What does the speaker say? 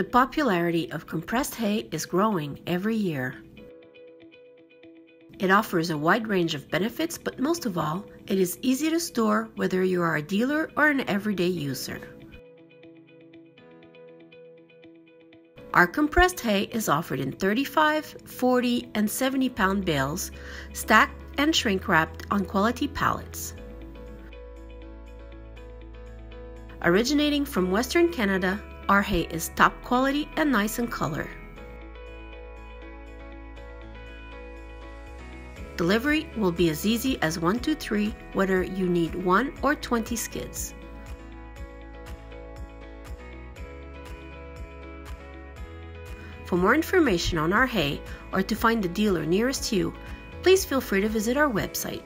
The popularity of compressed hay is growing every year. It offers a wide range of benefits, but most of all, it is easy to store whether you are a dealer or an everyday user. Our compressed hay is offered in 35, 40, and 70 pound bales, stacked and shrink wrapped on quality pallets. Originating from Western Canada, our hay is top quality and nice in color. Delivery will be as easy as 123 whether you need 1 or 20 skids. For more information on our hay or to find the dealer nearest you, please feel free to visit our website